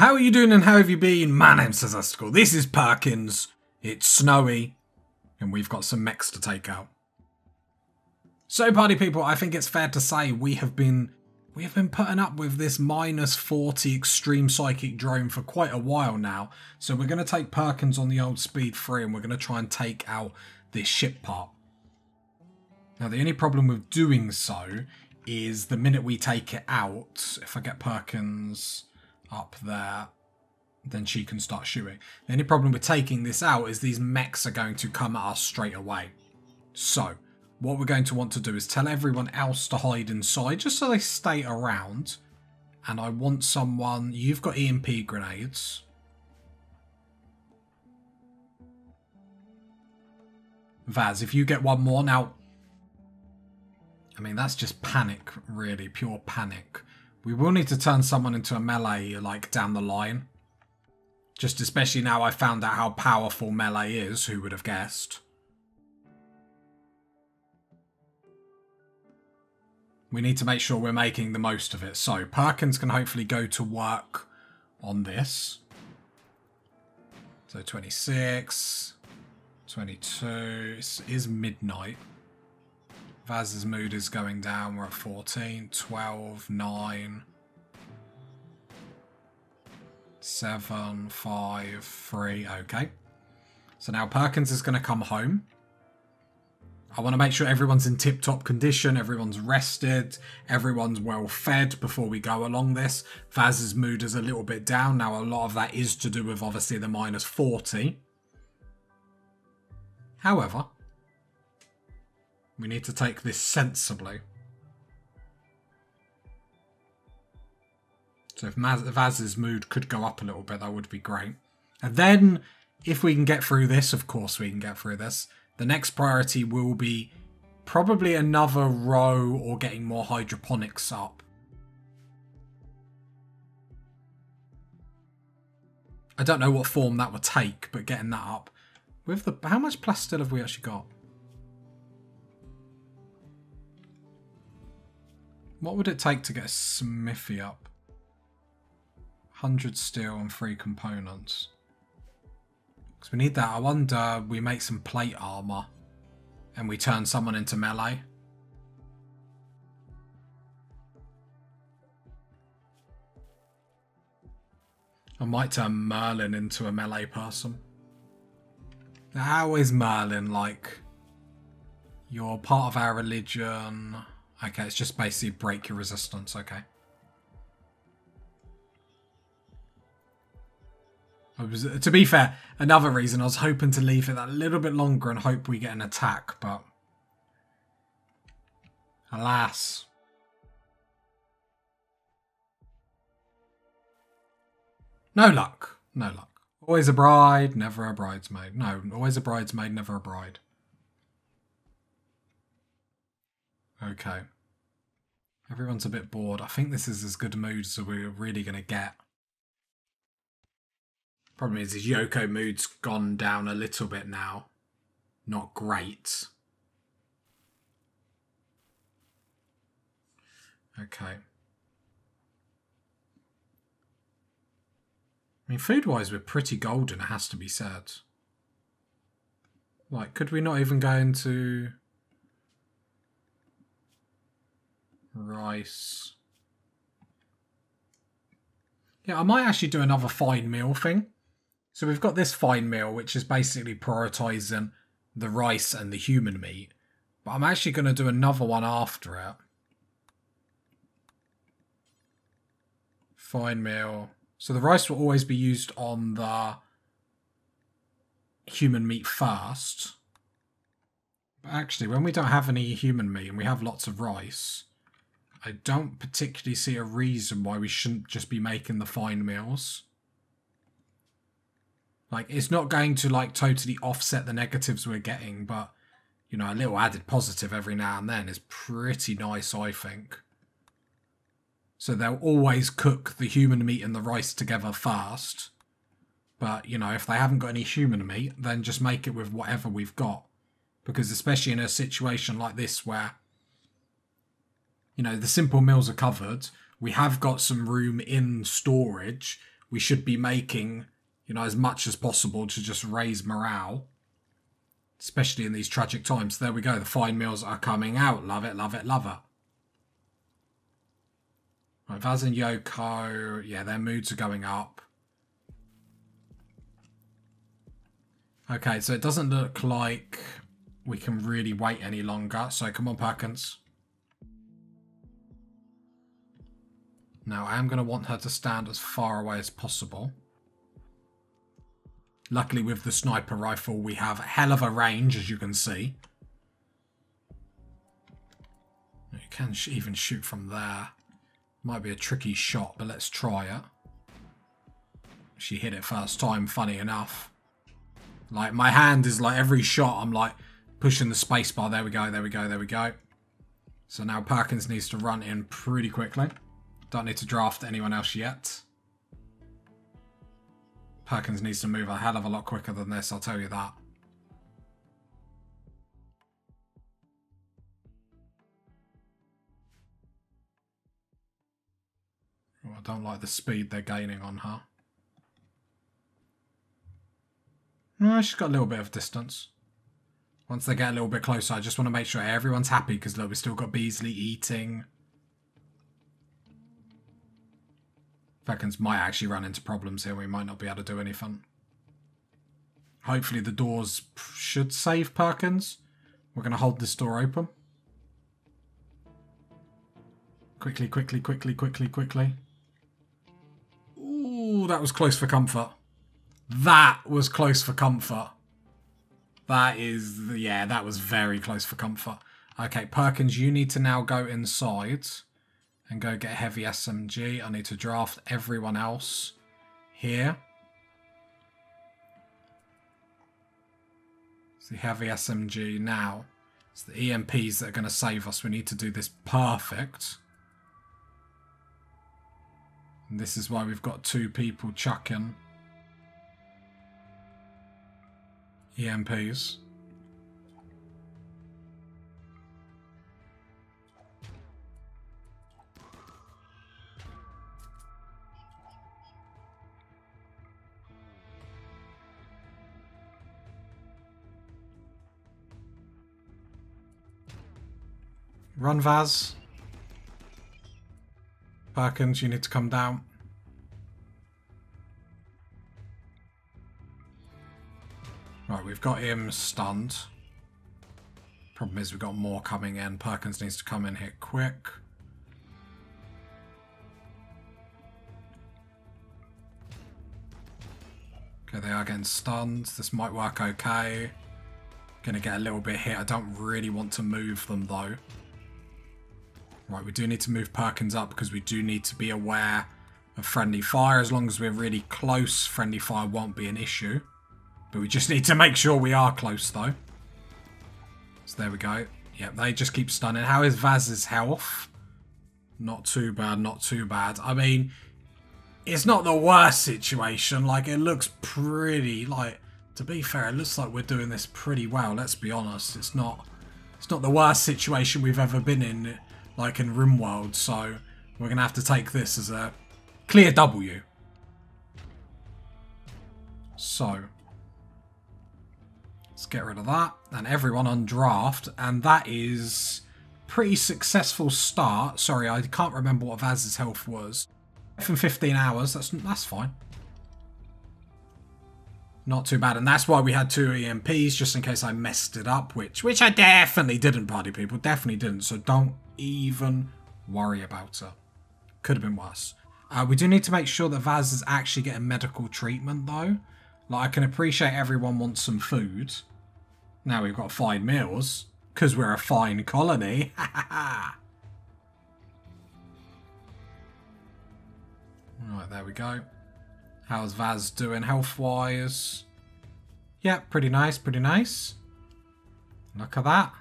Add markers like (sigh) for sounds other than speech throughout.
How are you doing and how have you been? My name's Tazastical. This is Perkins. It's snowy and we've got some mechs to take out. So party people, I think it's fair to say we have been we have been putting up with this minus 40 extreme psychic drone for quite a while now. So we're going to take Perkins on the old speed 3 and we're going to try and take out this ship part. Now the only problem with doing so is the minute we take it out, if I get Perkins up there, then she can start shooting. The only problem with taking this out is these mechs are going to come at us straight away. So, what we're going to want to do is tell everyone else to hide inside just so they stay around. And I want someone... You've got EMP grenades. Vaz, if you get one more... Now, I mean, that's just panic, really. Pure panic. We will need to turn someone into a melee, like, down the line. Just especially now I found out how powerful melee is, who would have guessed. We need to make sure we're making the most of it. So, Perkins can hopefully go to work on this. So 26, 22, it is midnight. Vaz's mood is going down, we're at 14, 12, 9, 7, 5, 3, okay. So now Perkins is going to come home. I want to make sure everyone's in tip top condition, everyone's rested, everyone's well fed before we go along this. Vaz's mood is a little bit down. Now, a lot of that is to do with obviously the minus 40. However, we need to take this sensibly. So if Vaz's mood could go up a little bit, that would be great. And then, if we can get through this, of course we can get through this, the next priority will be probably another row or getting more hydroponics up. I don't know what form that would take, but getting that up. With the how much plastic have we actually got? What would it take to get a smithy up? 100 steel and 3 components. Because we need that. I wonder we make some plate armor and we turn someone into melee. I might turn Merlin into a melee person. How is Merlin like? You're part of our religion. Okay, it's just basically break your resistance, okay. Was, to be fair, another reason I was hoping to leave it that little bit longer and hope we get an attack, but alas. No luck. No luck. Always a bride, never a bridesmaid. No, always a bridesmaid, never a bride. Okay. Everyone's a bit bored. I think this is as good a mood as we're really going to get. Problem is, his Yoko mood's gone down a little bit now. Not great. Okay. I mean, food-wise, we're pretty golden, it has to be said. Like, could we not even go into... Rice... Yeah, I might actually do another fine meal thing. So we've got this fine meal, which is basically prioritizing the rice and the human meat. But I'm actually going to do another one after it. Fine meal. So the rice will always be used on the human meat first. But actually, when we don't have any human meat and we have lots of rice, I don't particularly see a reason why we shouldn't just be making the fine meals. Like it's not going to like totally offset the negatives we're getting, but you know, a little added positive every now and then is pretty nice, I think. So they'll always cook the human meat and the rice together first. But, you know, if they haven't got any human meat, then just make it with whatever we've got. Because especially in a situation like this where, you know, the simple meals are covered, we have got some room in storage we should be making, you know, as much as possible to just raise morale. Especially in these tragic times. There we go. The fine meals are coming out. Love it, love it, love it. Right, Vaz and Yoko, yeah, their moods are going up. Okay, so it doesn't look like we can really wait any longer. So come on, Perkins. Now, I am going to want her to stand as far away as possible. Luckily, with the sniper rifle, we have a hell of a range, as you can see. You can sh even shoot from there. Might be a tricky shot, but let's try it. She hit it first time, funny enough. Like, my hand is like every shot, I'm like pushing the spacebar. There we go, there we go, there we go. So now Perkins needs to run in pretty quickly. Don't need to draft anyone else yet. Perkins needs to move a hell of a lot quicker than this, I'll tell you that. Oh, I don't like the speed they're gaining on her. No, she's got a little bit of distance. Once they get a little bit closer, I just want to make sure everyone's happy because look, we've still got Beasley eating. Perkins might actually run into problems here. We might not be able to do anything. Hopefully the doors should save Perkins. We're going to hold this door open. Quickly, quickly, quickly, quickly, quickly. Ooh, that was close for comfort. That was close for comfort. That is, yeah, that was very close for comfort. Okay, Perkins, you need to now go inside and go get heavy SMG. I need to draft everyone else here. It's the heavy SMG now. It's the EMPs that are going to save us. We need to do this perfect. And this is why we've got two people chucking EMPs. Run, Vaz. Perkins, you need to come down. Right, we've got him stunned. Problem is we've got more coming in. Perkins needs to come in here quick. Okay, they are getting stunned. This might work okay. Gonna get a little bit hit. I don't really want to move them though. Right, we do need to move Perkins up because we do need to be aware of friendly fire. As long as we're really close, friendly fire won't be an issue. But we just (laughs) need to make sure we are close, though. So there we go. Yep, they just keep stunning. How is Vaz's health? Not too bad, not too bad. I mean, it's not the worst situation. Like, it looks pretty, like, to be fair, it looks like we're doing this pretty well. Let's be honest. It's not, it's not the worst situation we've ever been in like in RimWorld, so we're going to have to take this as a clear W. So, let's get rid of that. And everyone on draft, and that is pretty successful start. Sorry, I can't remember what Vaz's health was. From 15 hours, that's that's fine. Not too bad, and that's why we had two EMPs, just in case I messed it up, which which I definitely didn't, party people, definitely didn't, so don't even worry about her. Could have been worse. Uh, we do need to make sure that Vaz is actually getting medical treatment, though. Like, I can appreciate everyone wants some food. Now we've got fine meals, because we're a fine colony. (laughs) right, there we go. How's Vaz doing health-wise? Yeah, pretty nice, pretty nice. Look at that.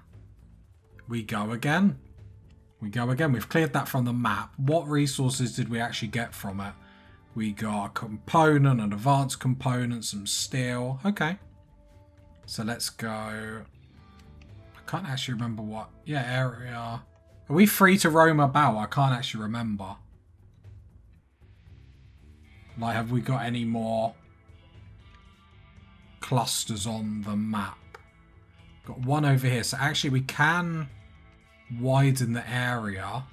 We go again. We go again. We've cleared that from the map. What resources did we actually get from it? We got a component, an advanced component, some steel. Okay. So let's go. I can't actually remember what. Yeah, area. Are we free to roam about? I can't actually remember. Like, have we got any more clusters on the map? Got one over here. So actually we can widen the area.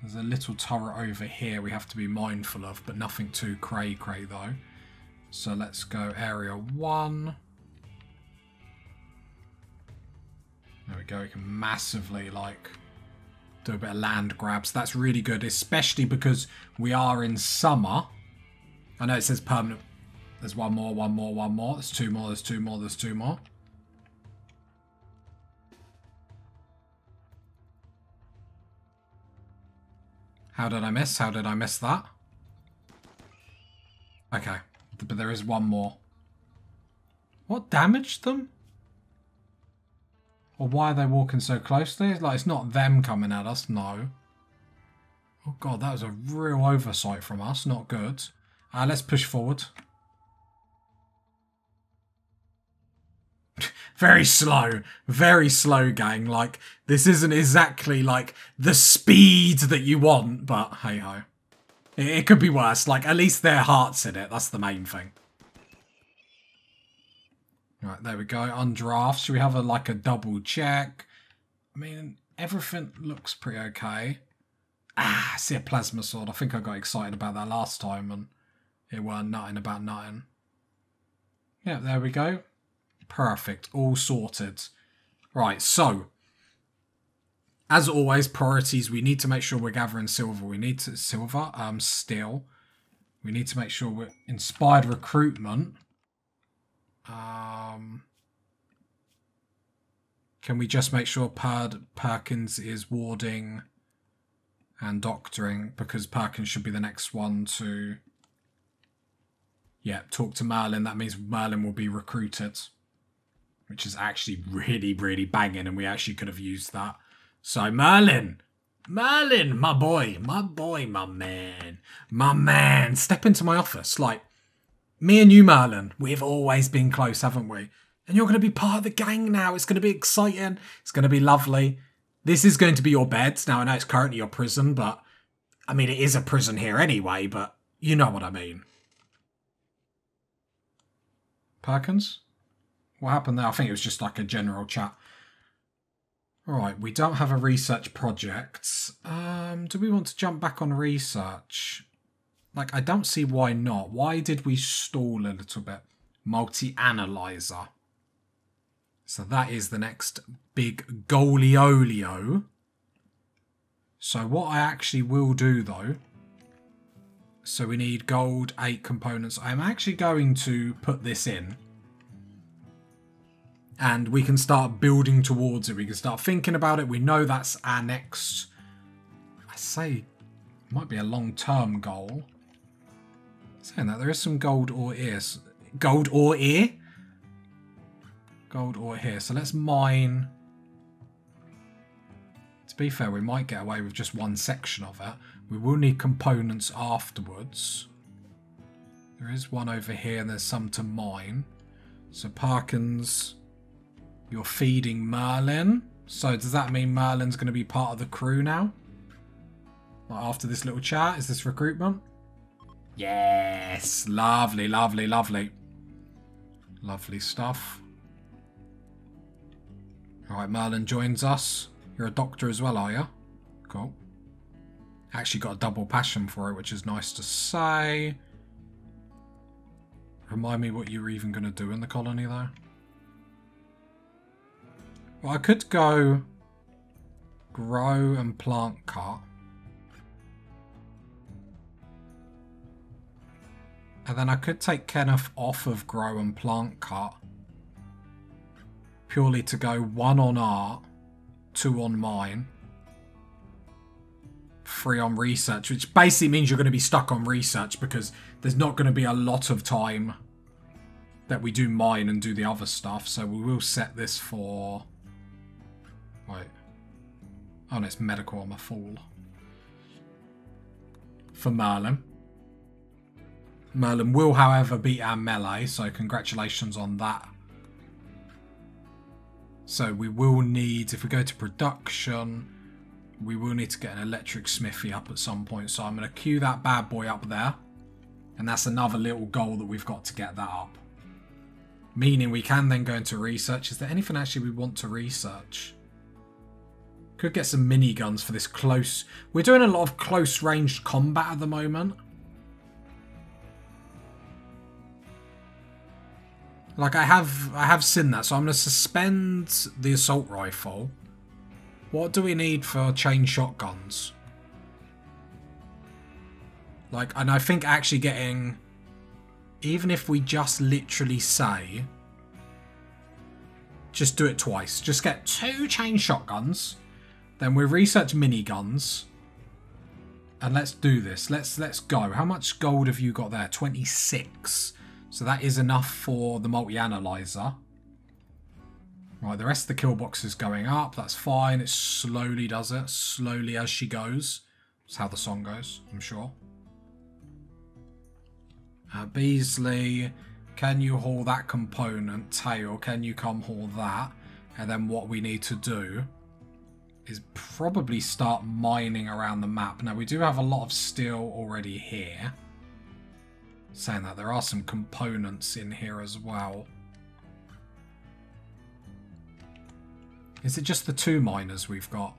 There's a little turret over here we have to be mindful of, but nothing too cray cray though. So let's go area one. There we go. We can massively like do a bit of land grabs. That's really good, especially because we are in summer. I know it says permanent. There's one more, one more, one more. There's two more, there's two more, there's two more. How did I miss? How did I miss that? Okay, but there is one more. What damaged them? Or why are they walking so closely? Like, it's not them coming at us, no. Oh god, that was a real oversight from us, not good. Uh, let's push forward. (laughs) very slow, very slow, gang. Like, this isn't exactly like the speed that you want, but hey ho. It, it could be worse. Like, at least their heart's in it. That's the main thing. Right, there we go. On should we have a like a double check? I mean, everything looks pretty okay. Ah, I see a plasma sword. I think I got excited about that last time and it weren't nothing about nothing. Yeah, there we go. Perfect. All sorted. Right, so as always, priorities. We need to make sure we're gathering silver. We need to silver, um, steel. We need to make sure we're inspired recruitment. Um, can we just make sure per Perkins is warding and doctoring because Perkins should be the next one to yeah talk to Merlin. That means Merlin will be recruited, which is actually really really banging, and we actually could have used that. So Merlin. Merlin, my boy, my boy, my man, my man, step into my office. Like, me and you, Merlin, we've always been close, haven't we? And you're going to be part of the gang now. It's going to be exciting. It's going to be lovely. This is going to be your bed. Now, I know it's currently your prison, but I mean, it is a prison here anyway, but you know what I mean. Perkins? What happened there? I think it was just like a general chat. All right, we don't have a research project. Um, do we want to jump back on research? Like, I don't see why not. Why did we stall a little bit? Multi-analyzer. So that is the next big goaliolio. So what I actually will do though, so we need gold, eight components. I'm actually going to put this in and we can start building towards it. We can start thinking about it. We know that's our next, I say, might be a long-term goal. Saying that, there is some gold ore here. Gold ore here? Gold ore here. So let's mine. To be fair, we might get away with just one section of it. We will need components afterwards. There is one over here and there's some to mine. So Perkins, you're feeding Merlin. So does that mean Merlin's going to be part of the crew now? Like after this little chat, is this recruitment? Yes, lovely, lovely, lovely. Lovely stuff. Alright, Merlin joins us. You're a doctor as well, are you? Cool. Actually got a double passion for it, which is nice to say. Remind me what you were even going to do in the colony, though. Well, I could go grow and plant cut. And then I could take Kenneth off of Grow and Plant Cut. Purely to go one on art, two on mine, three on research, which basically means you're going to be stuck on research because there's not going to be a lot of time that we do mine and do the other stuff. So we will set this for... Wait. Oh, it's medical, I'm a fool. For Merlin. Merlin will, however, beat our melee, so congratulations on that. So we will need, if we go to production, we will need to get an electric smithy up at some point. So I'm going to queue that bad boy up there. And that's another little goal that we've got to get that up. Meaning we can then go into research. Is there anything actually we want to research? Could get some miniguns for this close... We're doing a lot of close ranged combat at the moment. Like I have I have seen that, so I'm to suspend the assault rifle. What do we need for chain shotguns? Like, and I think actually getting, even if we just literally say, just do it twice. Just get two chain shotguns, then we research miniguns, and let's do this. Let's let's go. How much gold have you got there? 26. So that is enough for the multi-analyzer. Right, the rest of the kill box is going up. That's fine. It slowly does it. Slowly as she goes. That's how the song goes, I'm sure. Uh, Beasley, can you haul that component? Tail, can you come haul that? And then what we need to do is probably start mining around the map. Now, we do have a lot of steel already here saying that there are some components in here as well. Is it just the two miners we've got?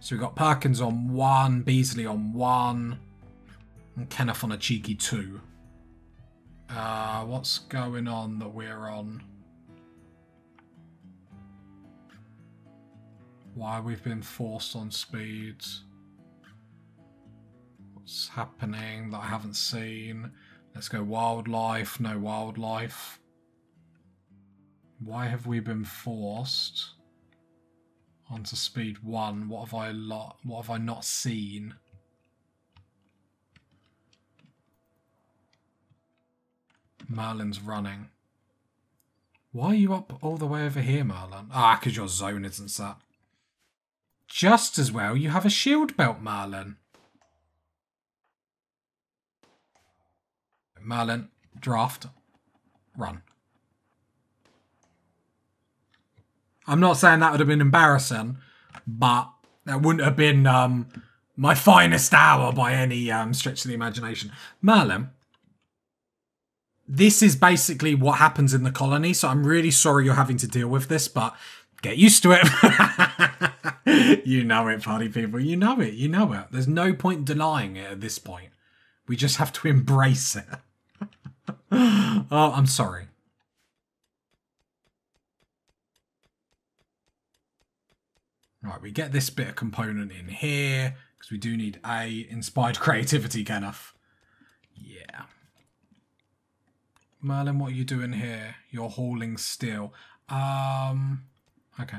So we've got Perkins on one, Beasley on one, and Kenneth on a cheeky two. Uh, what's going on that we're on? Why we've been forced on speed. What's happening that I haven't seen? Let's go wildlife, no wildlife. Why have we been forced onto speed one? What have I lot? What have I not seen? Merlin's running. Why are you up all the way over here, Merlin? Ah, because your zone isn't set. Just as well, you have a shield belt, Merlin. Merlin, draft, run. I'm not saying that would have been embarrassing, but that wouldn't have been um, my finest hour by any um, stretch of the imagination. Merlin, this is basically what happens in the colony, so I'm really sorry you're having to deal with this, but get used to it. (laughs) (laughs) you know it, party people. You know it. You know it. There's no point denying it at this point. We just have to embrace it. (laughs) oh, I'm sorry. Right, we get this bit of component in here because we do need a inspired (laughs) creativity, Kenneth. Yeah. Merlin, what are you doing here? You're hauling steel. Um, okay.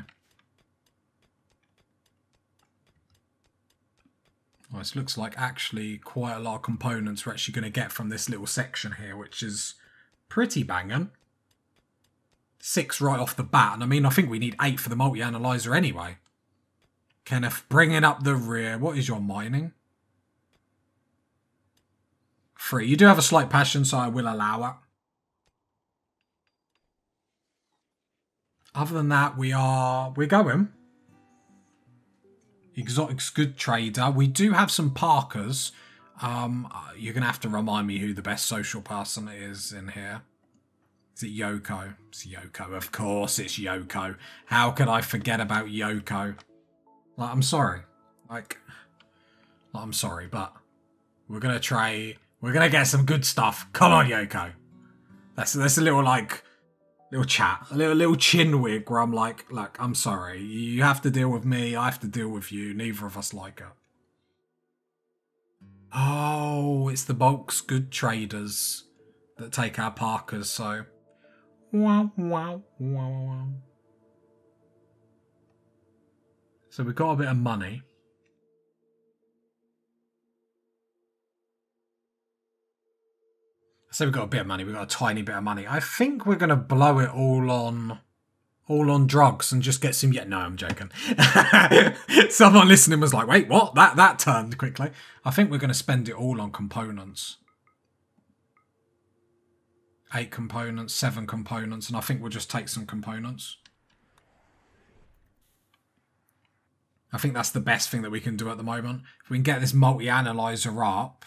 Well, this looks like actually quite a lot of components we're actually going to get from this little section here, which is pretty banging. Six right off the bat, and I mean, I think we need eight for the multi-analyzer anyway. Kenneth, bringing up the rear. What is your mining? Three. You do have a slight passion, so I will allow it. Other than that, we are... We're going. Exotic's good trader. We do have some parkas. Um, you're going to have to remind me who the best social person is in here. Is it Yoko? It's Yoko, of course it's Yoko. How could I forget about Yoko? Like, I'm sorry. Like, like I'm sorry, but we're going to try... We're going to get some good stuff. Come on, Yoko. That's, that's a little, like, little chat, a little little chin wig where I'm like, look, I'm sorry, you have to deal with me, I have to deal with you. Neither of us like it. Oh, it's the bulks good traders that take our parkas. So, wow, wow, wow, wow. So we've got a bit of money. So we've got a bit of money. We've got a tiny bit of money. I think we're going to blow it all on all on drugs and just get some yeah no i'm joking (laughs) someone listening was like wait what that that turned quickly i think we're going to spend it all on components eight components seven components and i think we'll just take some components I think that's the best thing that we can do at the moment. If we can get this multi-analyzer up,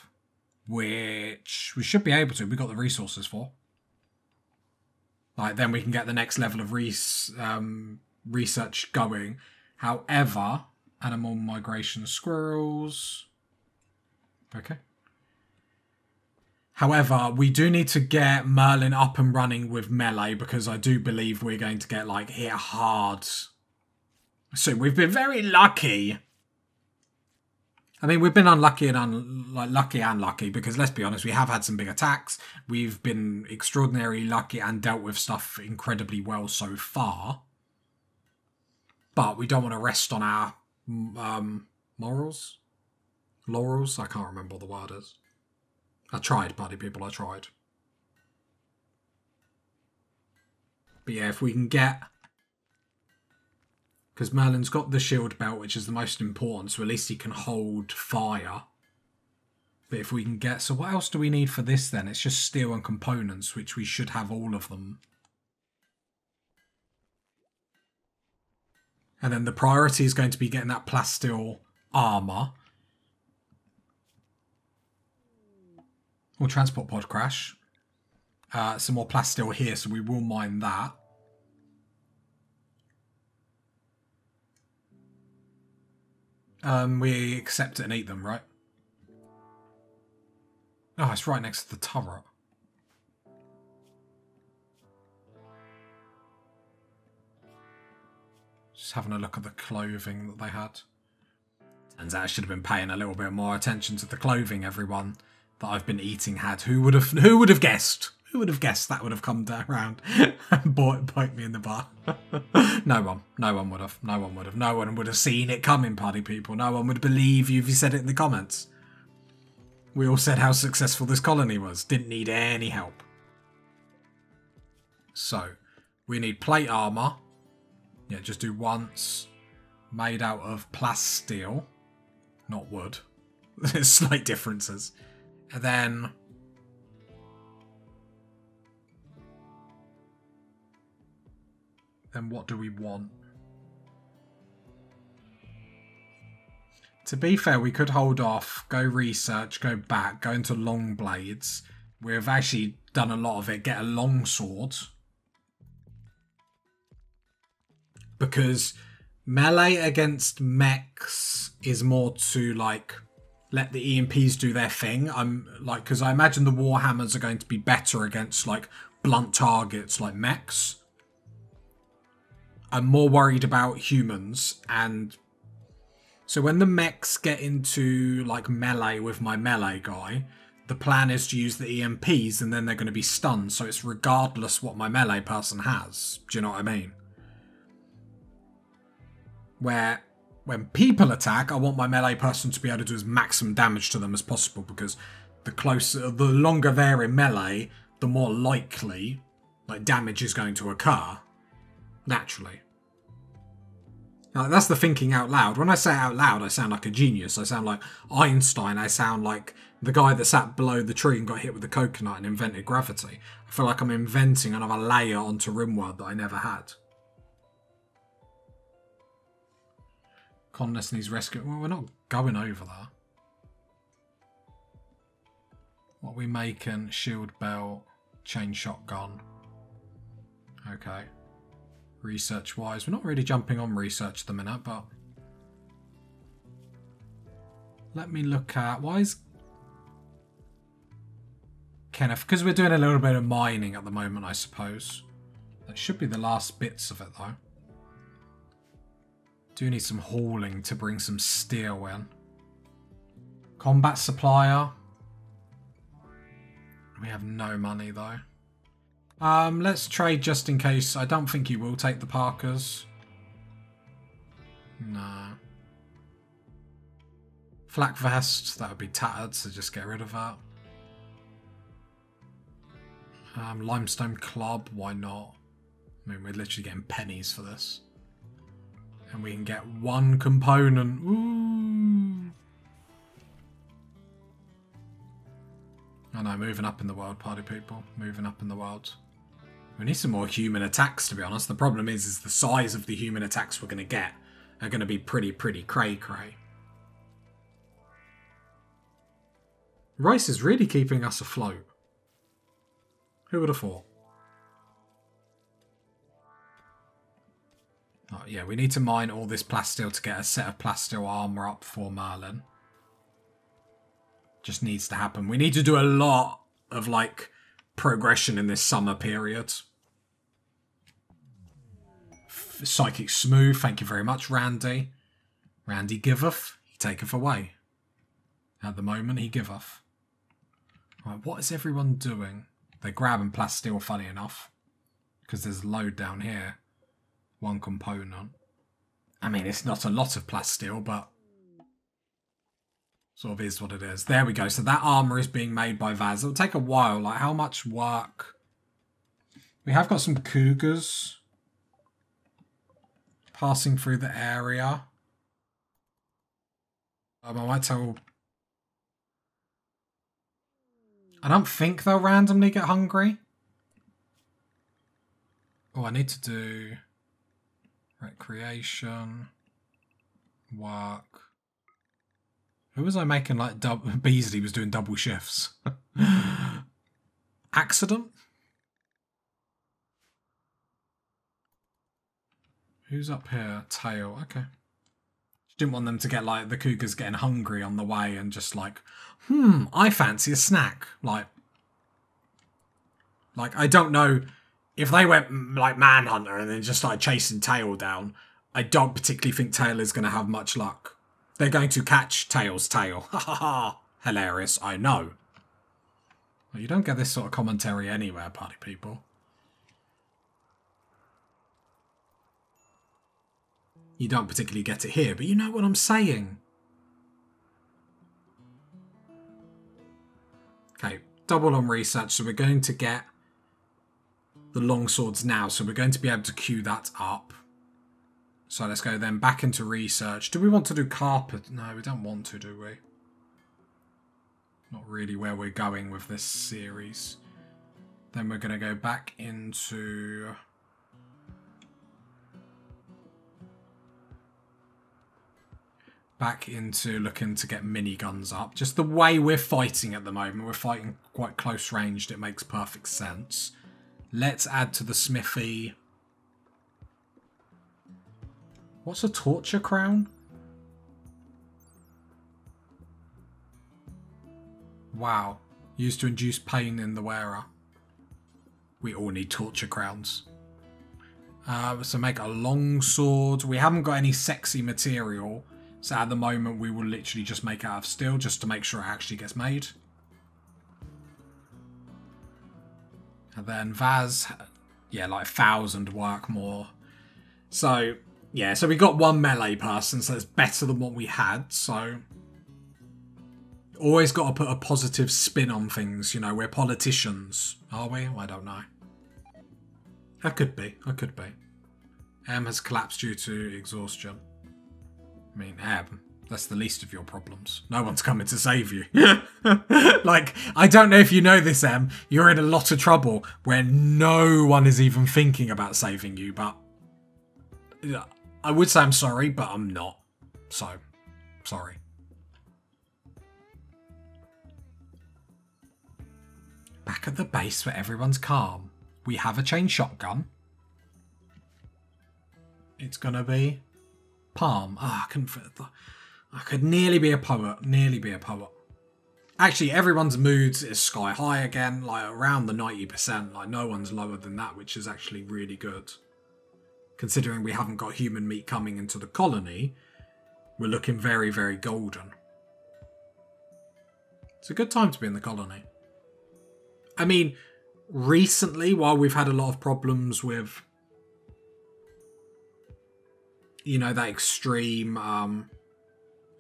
which we should be able to, we've got the resources for. Like then we can get the next level of res- um, research going. However, animal migration squirrels. Okay. However, we do need to get Merlin up and running with melee because I do believe we're going to get like hit hard. So we've been very lucky. I mean, we've been unlucky and un- like lucky and lucky because let's be honest, we have had some big attacks. We've been extraordinarily lucky and dealt with stuff incredibly well so far. But we don't want to rest on our um, morals, laurels. I can't remember what the word is. I tried, buddy people, I tried. But yeah, if we can get... Because Merlin's got the shield belt, which is the most important, so at least he can hold fire. But if we can get... So what else do we need for this then? It's just steel and components, which we should have all of them. And then the priority is going to be getting that plasteel armor. Or transport pod crash. Uh, some more plasteel here, so we will mine that. Um, we accept it and eat them, right? Oh, it's right next to the turret. Just having a look at the clothing that they had. Turns out I should have been paying a little bit more attention to the clothing everyone that I've been eating had. Who would have who would have guessed? Who would have guessed that would have come around and (laughs) bought, bite me in the bar? (laughs) no one. No one would have. No one would have. No one would have seen it coming, party people. No one would believe you if you said it in the comments. We all said how successful this colony was. Didn't need any help. So, we need plate armor. Yeah, just do once. Made out of plasteel, not wood. There's (laughs) slight differences. And then then what do we want? To be fair, we could hold off, go research, go back, go into long blades. We've actually done a lot of it. Get a long sword. Because melee against mechs is more to like let the EMPs do their thing. I'm like, because I imagine the Warhammers are going to be better against like blunt targets like mechs. I'm more worried about humans and so when the mechs get into like melee with my melee guy, the plan is to use the EMPs and then they're going to be stunned. So it's regardless what my melee person has. Do you know what I mean? Where when people attack, I want my melee person to be able to do as maximum damage to them as possible because the closer, the longer they're in melee, the more likely like damage is going to occur naturally. Now, that's the thinking out loud. When I say out loud, I sound like a genius. I sound like Einstein. I sound like the guy that sat below the tree and got hit with the coconut and invented gravity. I feel like I'm inventing another layer onto RimWorld that I never had. Conless needs rescue. Well, we're not going over there. What we making? Shield belt, chain shotgun. Okay research wise. We're not really jumping on research at the minute, but let me look at why is Kenneth because we're doing a little bit of mining at the moment, I suppose. That should be the last bits of it though. Do need some hauling to bring some steel in. Combat supplier. We have no money though. Um, let's trade just in case. I don't think he will take the parkas. Nah. Flak vest, that would be tattered, so just get rid of that. Um, limestone club, why not? I mean, we're literally getting pennies for this. And we can get one component. Ooh. I know, moving up in the world, party people. Moving up in the world. We need some more human attacks, to be honest. The problem is, is the size of the human attacks we're going to get are going to be pretty, pretty cray cray. Rice is really keeping us afloat. Who would have thought? Oh, yeah, we need to mine all this plasteel to get a set of plasteel armor up for Merlin. Just needs to happen. We need to do a lot of, like, progression in this summer period. Psychic Soothe, thank you very much, Randy. Randy giveth, he taketh away. At the moment, he giveth. Right, what is everyone doing? They're grabbing plasteel, funny enough. Because there's a load down here. One component. I mean, it's not a lot of plasteel, but sort of is what it is. There we go. So that armor is being made by Vaz. It'll take a while. Like, how much work? We have got some cougars passing through the area. Um, I might tell... I don't think they'll randomly get hungry. Oh, I need to do recreation, work. Who was I making like double? (laughs) Beasley was doing double shifts. (laughs) Accident? Who's up here? Tail. Okay. She Didn't want them to get like the cougars getting hungry on the way and just like, hmm, I fancy a snack. Like, like I don't know if they went like manhunter and then just started chasing Tail down. I don't particularly think Tail is going to have much luck. They're going to catch Tail's tail. (laughs) Ha ha ha! Hilarious, I know. Well, you don't get this sort of commentary anywhere, party people. You don't particularly get it here, but you know what I'm saying. Okay, double on research, so we're going to get the long swords now, so we're going to be able to queue that up. So let's go then back into research. Do we want to do carpet? No, we don't want to, do we? Not really where we're going with this series. Then we're going to go back into... back into looking to get mini guns up. Just the way we're fighting at the moment, we're fighting quite close ranged, it makes perfect sense. Let's add to the smithy. What's a torture crown? Wow. Used to induce pain in the wearer. We all need torture crowns. Uh, so make a long sword. We haven't got any sexy material. So at the moment, we will literally just make out of steel just to make sure it actually gets made. And then Vaz, yeah, like a thousand work more. So, yeah, so we got one melee person, so it's better than what we had. So, always got to put a positive spin on things. You know, we're politicians, are we? I don't know. I could be. I could be. M has collapsed due to exhaustion. I mean, Em, that's the least of your problems. No one's coming to save you. (laughs) like, I don't know if you know this, Em. You're in a lot of trouble where no one is even thinking about saving you, but I would say I'm sorry, but I'm not. So, sorry. Back at the base where everyone's calm, we have a chain shotgun. It's gonna be Palm. Ah, oh, I. I could nearly be a poet. Nearly be a poet. Actually, everyone's moods is sky high again, like around the 90%. Like, no one's lower than that, which is actually really good. Considering we haven't got human meat coming into the colony, we're looking very, very golden. It's a good time to be in the colony. I mean, recently, while we've had a lot of problems with you know, that extreme um,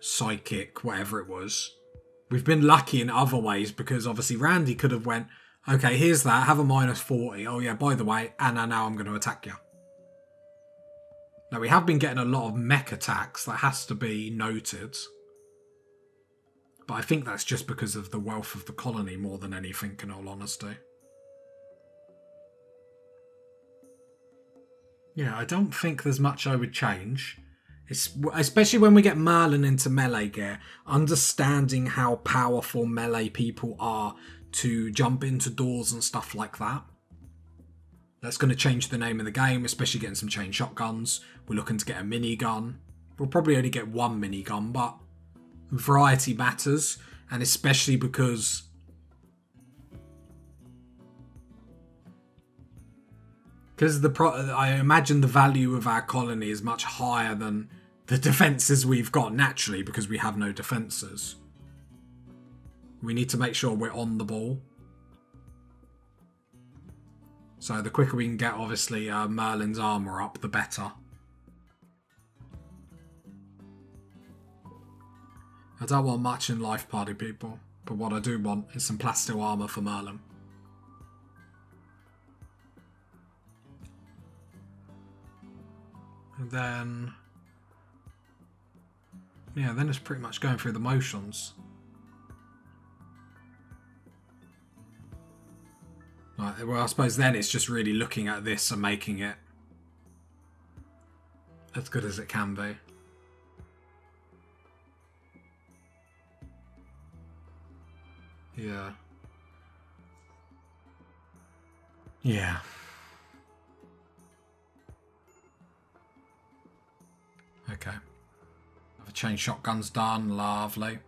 psychic, whatever it was. We've been lucky in other ways because obviously Randy could have went, okay, here's that, have a minus 40. Oh yeah, by the way, and now I'm going to attack you. Now we have been getting a lot of mech attacks, that has to be noted. But I think that's just because of the wealth of the colony more than anything, in all honesty. Yeah, I don't think there's much I would change. It's, especially when we get Merlin into melee gear, understanding how powerful melee people are to jump into doors and stuff like that. That's going to change the name of the game, especially getting some chain shotguns. We're looking to get a minigun. We'll probably only get one minigun, but variety matters, and especially because because the pro- I imagine the value of our colony is much higher than the defenses we've got naturally because we have no defenses. We need to make sure we're on the ball. So the quicker we can get, obviously, uh, Merlin's armor up, the better. I don't want much in life, party people, but what I do want is some plasto armor for Merlin. Then... Yeah, then it's pretty much going through the motions. Right, well, I suppose then it's just really looking at this and making it as good as it can be. Yeah. Yeah. Okay. Have a chain shotguns done. Lovely.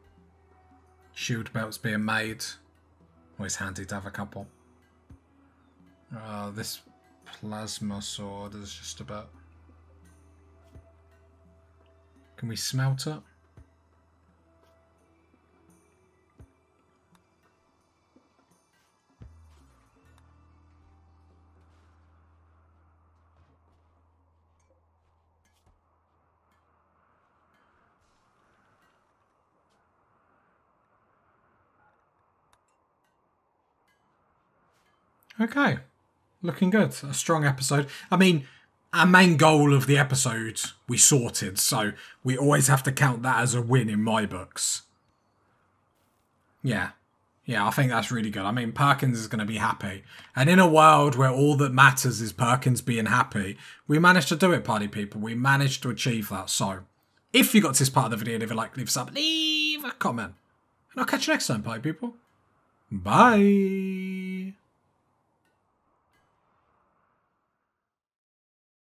Shield belts being made. Always handy to have a couple. Uh, this plasma sword is just about... Can we smelt it? Okay looking good. A strong episode. I mean, our main goal of the episode we sorted, so we always have to count that as a win in my books. Yeah. Yeah, I think that's really good. I mean, Perkins is going to be happy. And in a world where all that matters is Perkins being happy, we managed to do it, party people. We managed to achieve that. So, if you got to this part of the video, leave a like, leave a sub, leave a comment. And I'll catch you next time, party people. Bye.